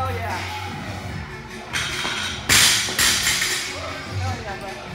Hell yeah. Hell yeah, bro.